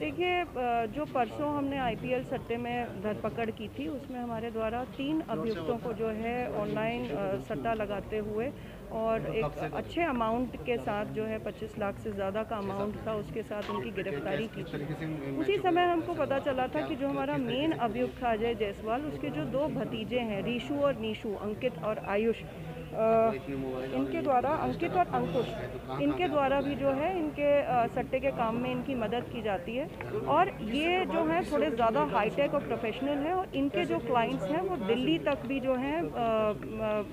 देखिए जो परसों हमने आईपीएल सट्टे में धरपकड़ की थी, उसमें हमारे द्वारा तीन अभियुक्तों को जो है ऑनलाइन सट्टा लगाते हुए और एक अच्छे अमाउंट के साथ जो है 25 लाख से ज़्यादा का अमाउंट था, उसके साथ उनकी गिरफ्तारी की थी। उसी समय हमको पता चला था कि जो हमारा मेन अभियुक्त था अजय जायसवाल, उसके जो दो भतीजे हैं, रीशु और नीशु, अंकित और आयुष इनके द्वारा अंकित और अंकुश, इनके द्वारा भी जो है, इनके सट्टे के काम में इनकी मदद की जाती है। और ये जो है, थोड़े ज़्यादा हाईटेक और प्रोफेशनल हैं और इनके जो क्लाइंट्स हैं, वो दिल्ली तक भी जो हैं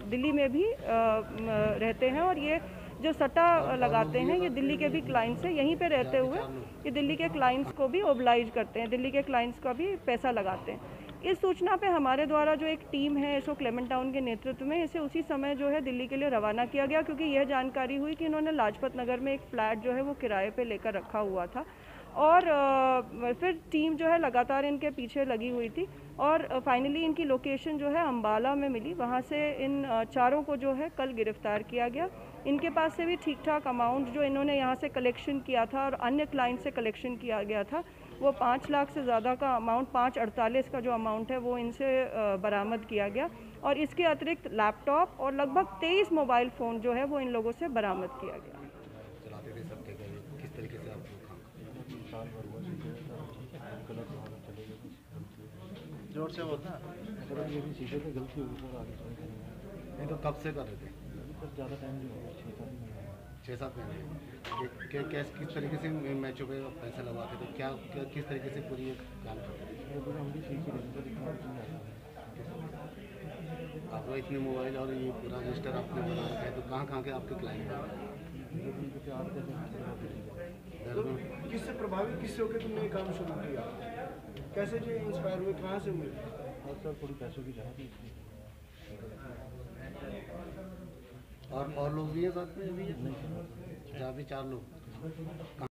दिल्ली में भी रहते हैं। और ये जो सट्टा लगाते हैं, ये दिल्ली के भी क्लाइंट्स हैं। यहीं पे रहते हुए ये दिल्ली के क्लाइंट्स को भी ओबलाइज करते हैं, दिल्ली के क्लाइंट्स का भी पैसा लगाते हैं। इस सूचना पे हमारे द्वारा जो एक टीम है एसओ क्लेमेंट टाउन के नेतृत्व में, इसे उसी समय जो है दिल्ली के लिए रवाना किया गया, क्योंकि यह जानकारी हुई कि इन्होंने लाजपत नगर में एक फ्लैट जो है वो किराए पे लेकर रखा हुआ था। और फिर टीम जो है लगातार इनके पीछे लगी हुई थी और फाइनली इनकी लोकेशन जो है अम्बाला में मिली। वहाँ से इन चारों को जो है कल गिरफ़्तार किया गया। इनके पास से भी ठीक ठाक अमाउंट जो इन्होंने यहाँ से कलेक्शन किया था और अन्य क्लाइंट से कलेक्शन किया गया था, वो पाँच लाख से ज़्यादा का अमाउंट पाँच अड़तालीस का जो अमाउंट है वो इनसे बरामद किया गया और इसके अतिरिक्त लैपटॉप और लगभग तेईस मोबाइल फ़ोन जो है वो इन लोगों से बरामद किया गया चलाते थे सट्टे का ये किस तरीके से आपको काम ज़ोर से बोलना। अगर ये भी शीशे पे गलती होगी सर आगे नहीं तो कब से कर रहे थे? सर ज़्यादा टाइम नहीं होगा छः सात महीने। छः सात महीने क्या कैस किस तरीके से मैचों पे पैसे लगवाते थे? क्या, क्या किस तरीके से पूरी ये काम तो अगर हम भी सीख ही रहे हैं है आपका इतने मोबाइल और ये पूरा रजिस्टर आपने बना रखा है तो कहाँ कहाँ के आपके क्लाइंट हैं? ही किससे प्रभावित, किससे होकर तुमने ये काम शुरू किया? कैसे जो इंस्पायर हुए, कहाँ से हुए? और सर, थोड़ी पैसों की जहाँ और और लोग भी हैं साथ में? अभी जहाँ भी चार लोग।